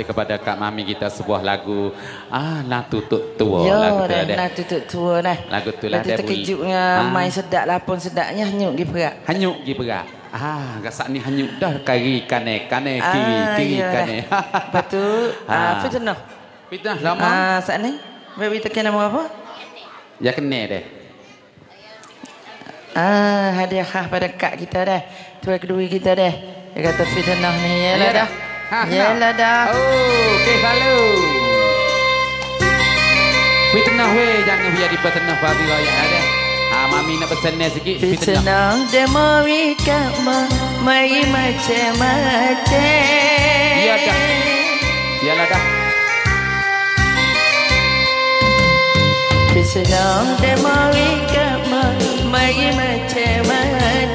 kasih kepada Kak Mami kita sebuah lagu Ah, nak tutup tua Ya, lagu tu dah nak tutup tua dah. Lagu tu lah Lepas tu dia bunyi. terkejutnya Ah. main sedap lapun sedapnya hanyut pergi perak. Hanyuk gi perak. Ah, gasak ni hanyuk dah kari kane kane Ah, kiri kiri ya kane. dah. Lepas tu ah Ah. fitnah. Fitnah lama. Ah saat ni baby tekan nama apa? Ya kena deh. Ah hadiah khas pada kak kita dah. Tuan kedua kita dah. Dia kata fitnah ni ya lah dah. Ha, Ya lah dah. Oh, okey selalu. Fitnah weh jangan biar dipetnah babi raya ada. Ah, mami nak pesan ni sikit fitnah. Demo wika ma mai macam-macam. Ya dah. Yalah dah. Senang demo wika ma mai macam-macam.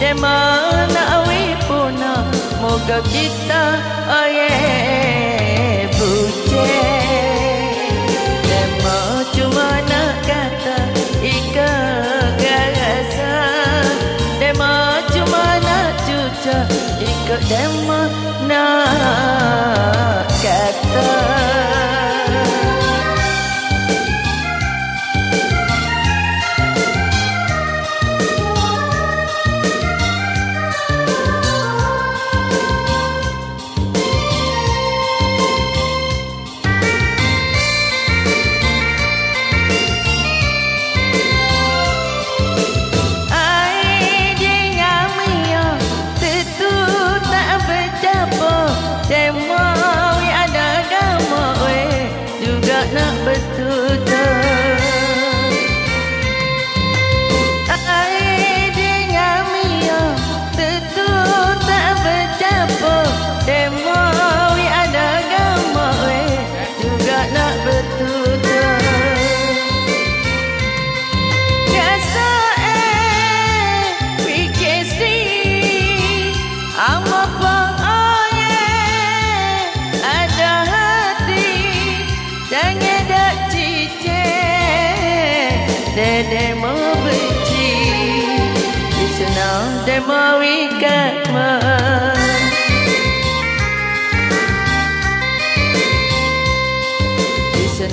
Demo nak wi puna moga kita cuma nak cuca ika demo nak kata.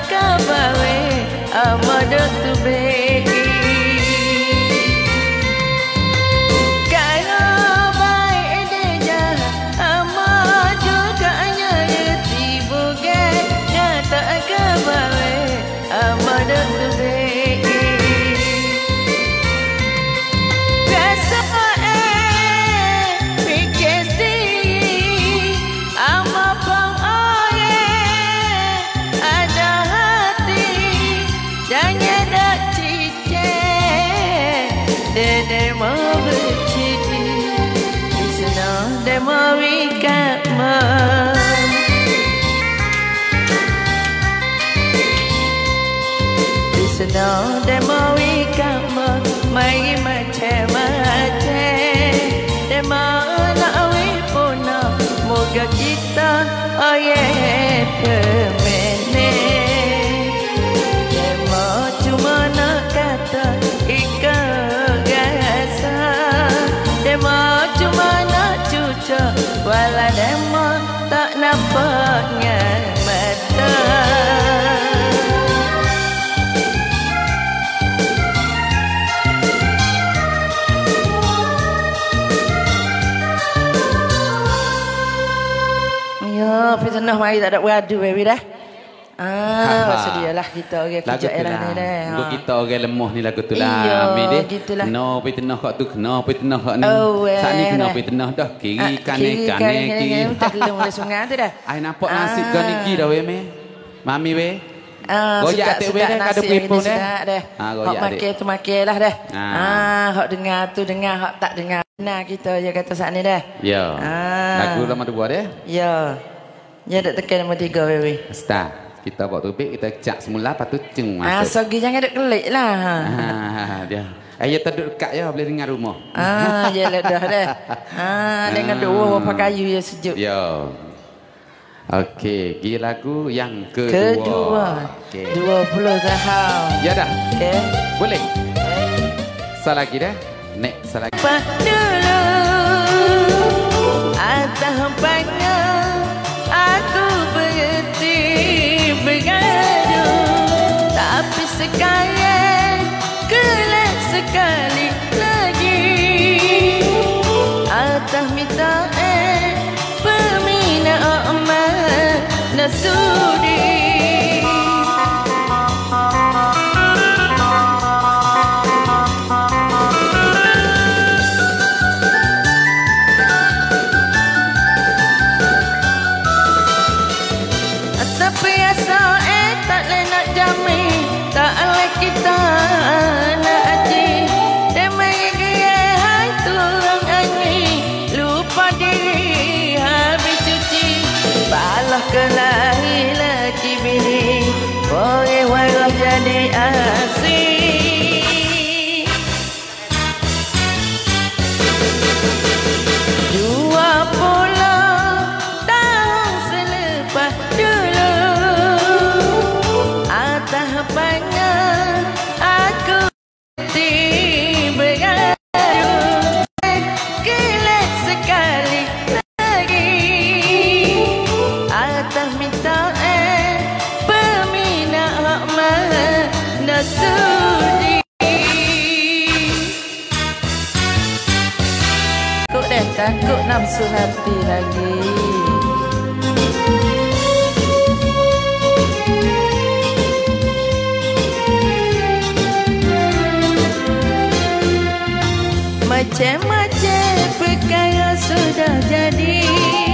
Bukannya tak kabawe Amat dia tu beki mari tak ada beradu baby dah. Ah, sedialah kita orang Lagu kerja tu era lah. ni dah. Ha. kita orang lemah ni lagu tu lah. Deh. gitulah. No, fitnah kat tu kena fitnah kat ni. Oh, eh, Saat ni kena dah. fitnah dah. Kiri, Ah, kanan, kanan, kiri. Tak kelung oleh sungai tu dah. Ai nampak nasib kau ni kiri dah weh me. Mami weh. Ah, Goyak sedap- atik sedap weh dah, kada hari pipun ni dah. dah. Ah, Hak goyak adik. makan tu makan lah dah. Ah. Ah, hak dengar tu dengar, hak tak dengar. Nah, kita je kata saat ni dah. Ya. Ah. Lagu lama dua deh. Ya. Ya, dak tekan nombor tiga, baby. Start. Kita buat topik, kita cak semula, lepas tu ceng Ah, masuk. sogi jangan dek kelik lah. Ah, dia. Eh, ya terduduk dekat je, boleh dengar rumah. Ah, ya lah dah dah. Ah, dengan dua apa kayu ya sejuk. Ya. Okey, gi lagu yang kedua. Kedua. Dua puluh tahun. Ya dah. Okey. Boleh. Salah lagi dah. Nek, salah lagi. Pak dulu Atas hempanya Sekarang Kelak sekali lagi. Atas minta eh Peminat amat Nasudi Atas minta eh Peminat hak mana sudi Takut deh, takut nafsu hati lagi. Macam-macam perkara sudah jadi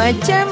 macam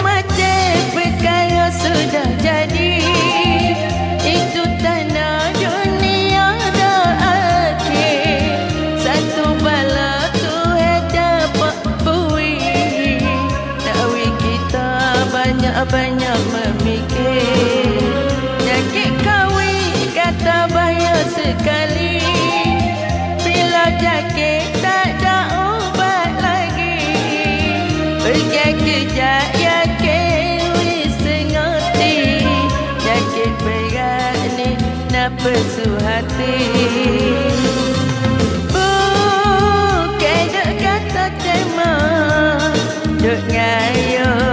nafsu hati. Bu kejuk kata tema Duk ngayuk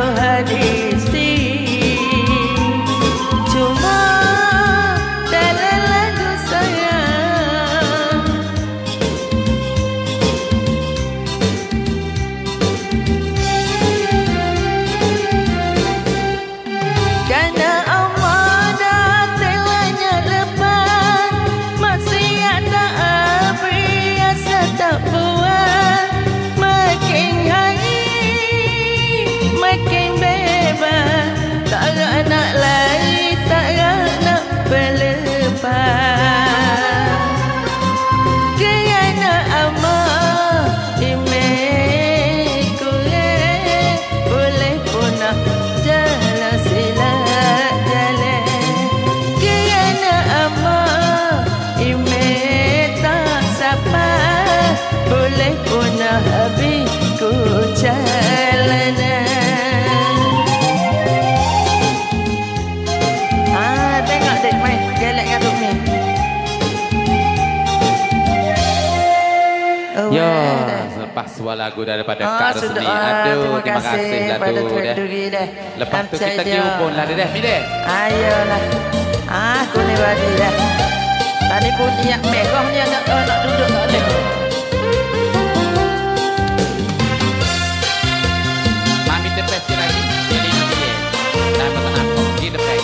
dah. selepas sebuah lagu daripada Ah, Kak. Resmi. Ah, Aduh, terima kasih lah tu. Duri dah. Lepas tu kita dia. jumpa lah dia dah. Bila? Ayolah. Ah, aku ni badi dah. Tadi pun dia megah ni nak nak duduk tak boleh. Mami tepes dia lagi. Jadi dia. Dah pesan aku. Di depan.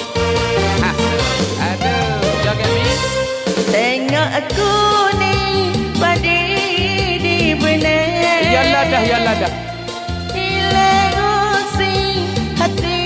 Ha. Aduh, jaga mi. Tengok aku Dah, yalah dah. Hilang usi hati